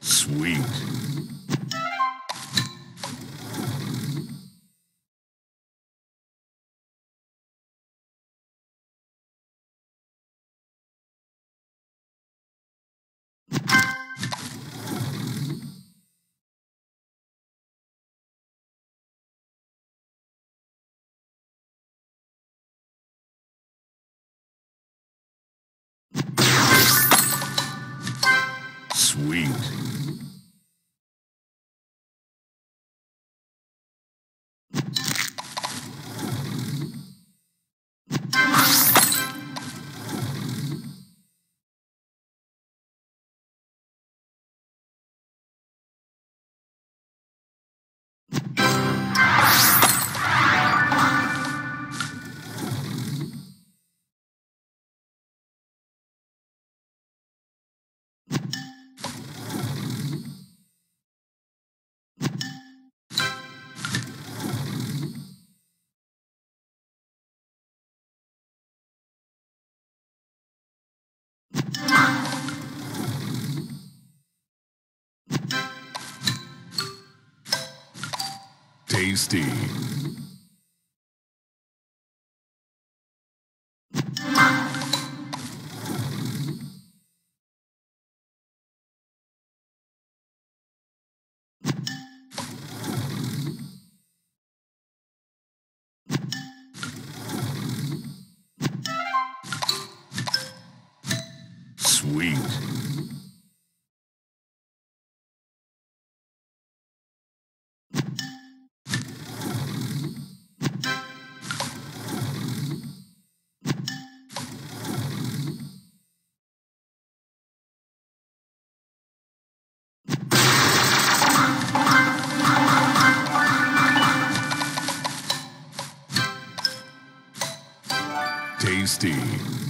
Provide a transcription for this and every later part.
Sweet. Sweet. Tasty. Sweet. 16.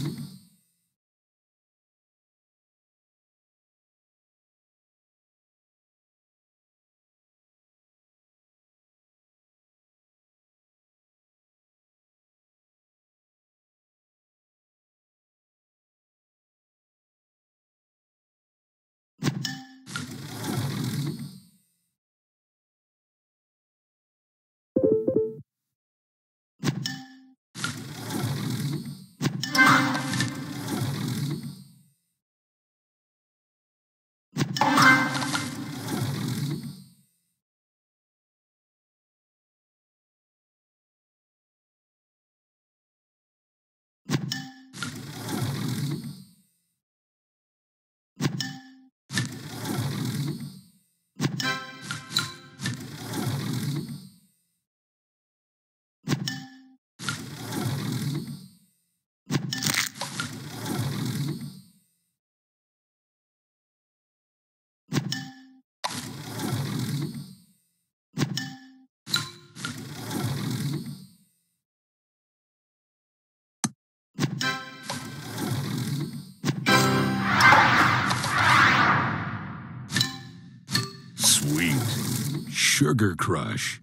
Sugar Crush.